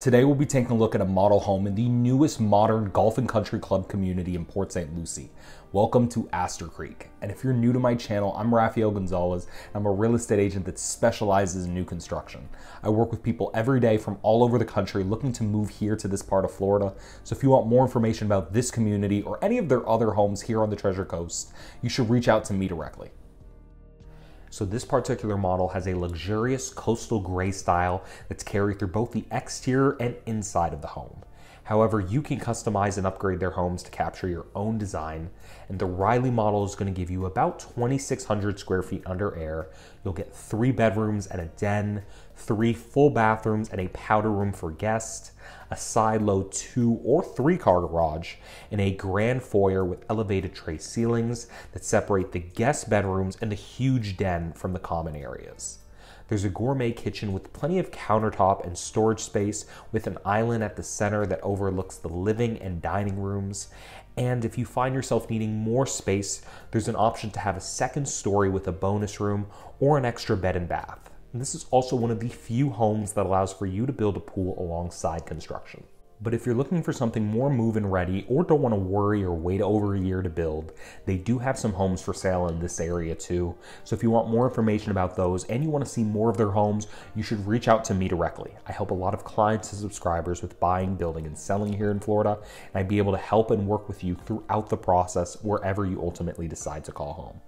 Today we'll be taking a look at a model home in the newest modern golf and country club community in Port St. Lucie. Welcome to Astor Creek. And if you're new to my channel, I'm Raphael Gonzalez. I'm a real estate agent that specializes in new construction. I work with people every day from all over the country looking to move here to this part of Florida. So if you want more information about this community or any of their other homes here on the Treasure Coast, you should reach out to me directly. So this particular model has a luxurious coastal gray style that's carried through both the exterior and inside of the home. However, you can customize and upgrade their homes to capture your own design, and the Riley model is going to give you about 2,600 square feet under air. You'll get three bedrooms and a den, three full bathrooms and a powder room for guests, a side load two or three car garage, and a grand foyer with elevated tray ceilings that separate the guest bedrooms and the huge den from the common areas. There's a gourmet kitchen with plenty of countertop and storage space with an island at the center that overlooks the living and dining rooms. And if you find yourself needing more space, there's an option to have a second story with a bonus room or an extra bed and bath. And this is also one of the few homes that allows for you to build a pool alongside construction. But if you're looking for something more move in ready or don't want to worry or wait over a year to build, they do have some homes for sale in this area too. So if you want more information about those and you want to see more of their homes, you should reach out to me directly. I help a lot of clients and subscribers with buying, building, and selling here in Florida, and I'd be able to help and work with you throughout the process wherever you ultimately decide to call home.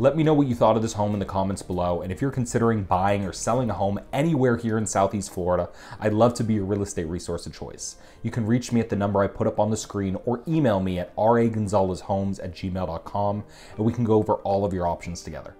Let me know what you thought of this home in the comments below. And if you're considering buying or selling a home anywhere here in Southeast Florida, I'd love to be your real estate resource of choice. You can reach me at the number I put up on the screen or email me at ragonzalezhomes at gmail.com and we can go over all of your options together.